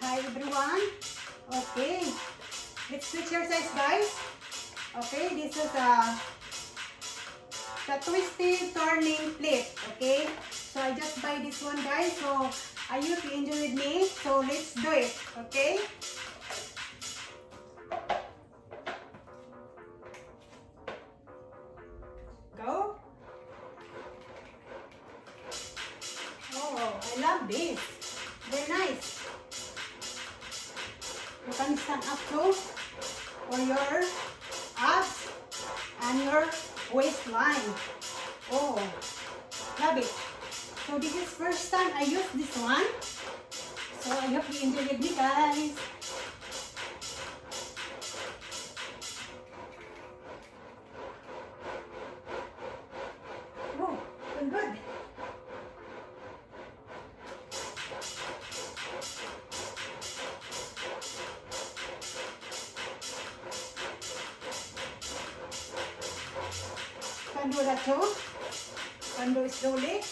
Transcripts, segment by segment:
Hi everyone. Okay. Let's do exercise guys. Okay, this is uh, the twisted turning plate. Okay. So I just buy this one guys. So I hope you enjoy with me. So let's do it. Okay. Go. Oh, I love this. Very nice. Can stand up too for your abs and your waistline. Oh, love it. So this is first time I use this one. So I hope you enjoy with me guys. Do that too. Can do it slowly.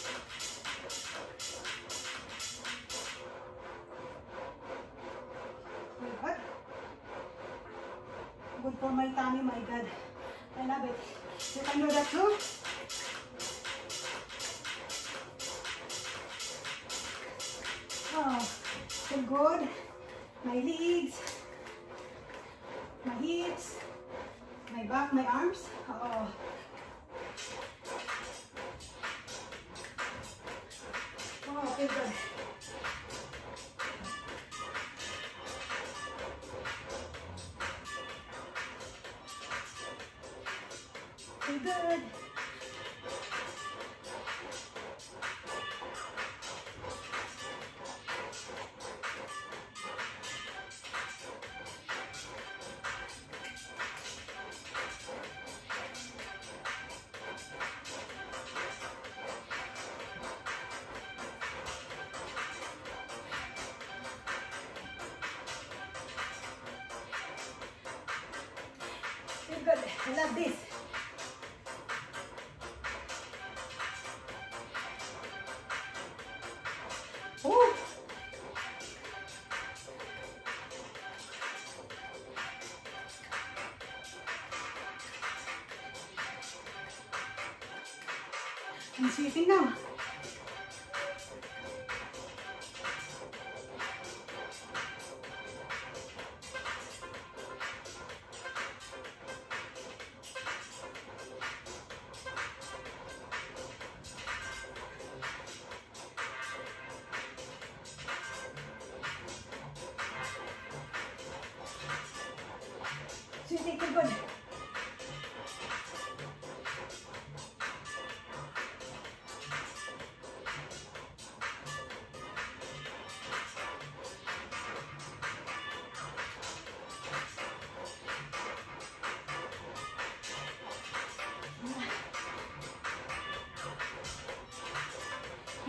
Good. Good for my tummy, my God. I love it. You can do that too. Oh, so good. My legs, my hips, my back, my arms. Oh, Feel good. Love this. I'm sweeping now. Sweeping, feel good. Very good.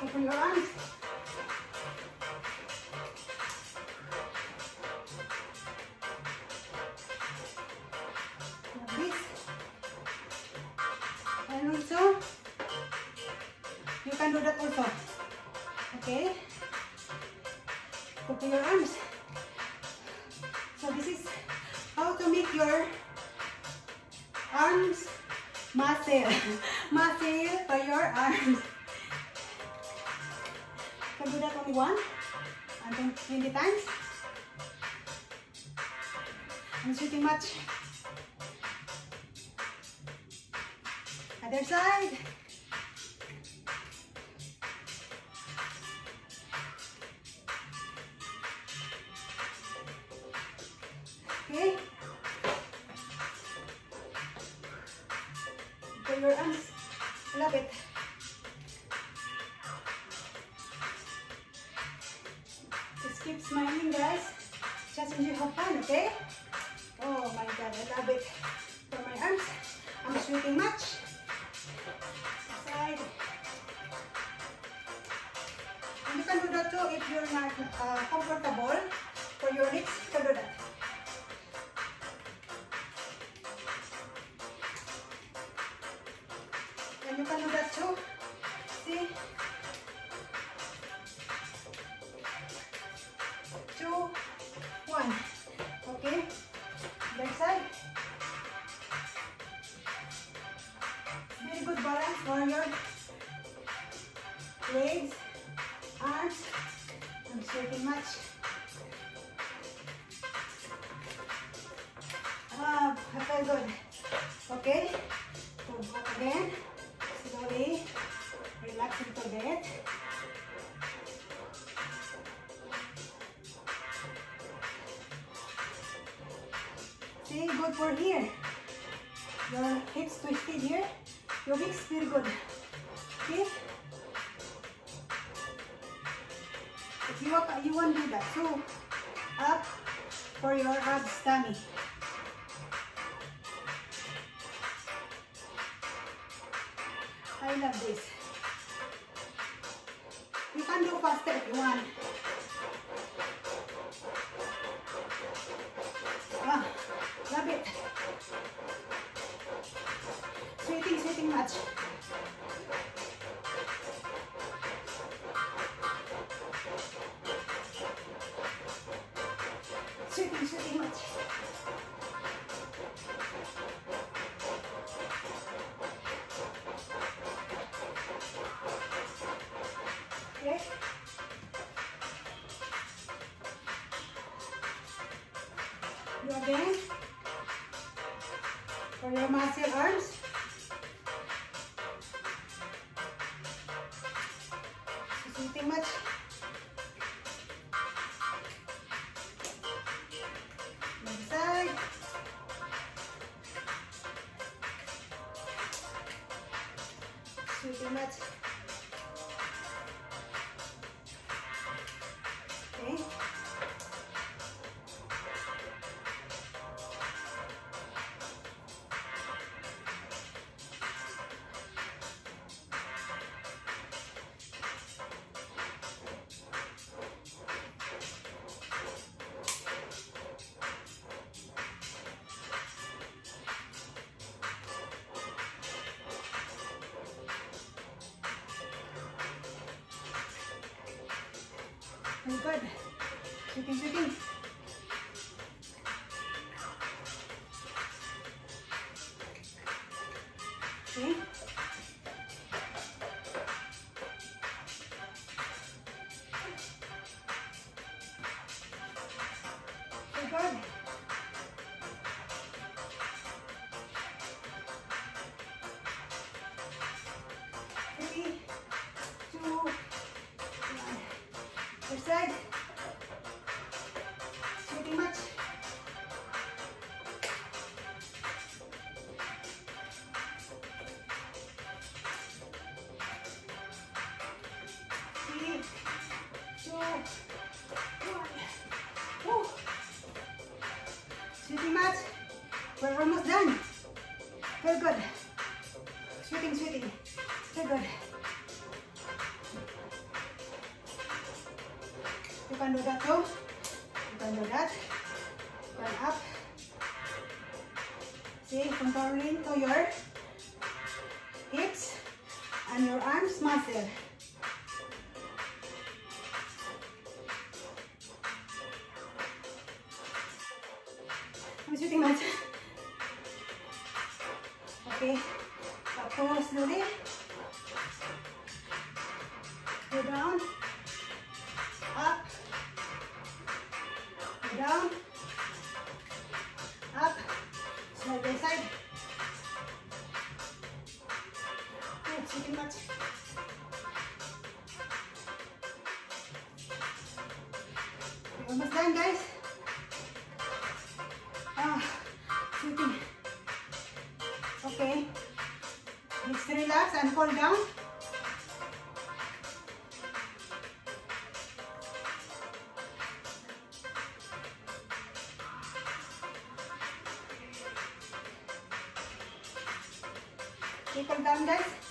Open your. Like this. And also, you can do that also. Okay? Open your arms. So this is how to make your arms muscle. muscle for your arms. Can do that only one and then 20 times. I'm shooting much. Other side. Okay. for your arms. Love it. Okay? Oh my God, I love it. For my arms, I'm sweating much. Side. And you can do that too if you're not uh, comfortable for your legs. You can do that. Feel good. Okay? So, again. Slowly. Relax a little bit. See, good for here. Your hips twisted here. Your hips feel good. Okay? If you walk, you want to do that. So, up for your abs tummy. I love this. You can do faster if you want. Ah, love it. Sweating, sweating much. Do again. For your muscle arms. Sweating much. Left side. Much. my god. Chicken, chicken. Sweating much. Three, two, one. Sweating much. We're almost done. Very good. You can do that too. You can do that. Turn up. See, controlling to your hips and your arms muscle. I'm sweating much. Okay. Tapos slowly. Almost done, guys. Ah, sweating. Okay. Just relax and cool down. Okay, cool down guys.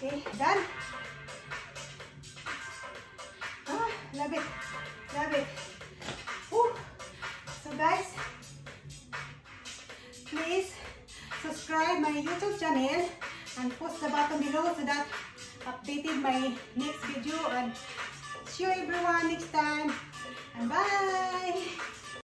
Okay, done. Ah, love it. Love it. Whew. So guys, please subscribe my YouTube channel and post the button below so that updated my next video and see you everyone next time and bye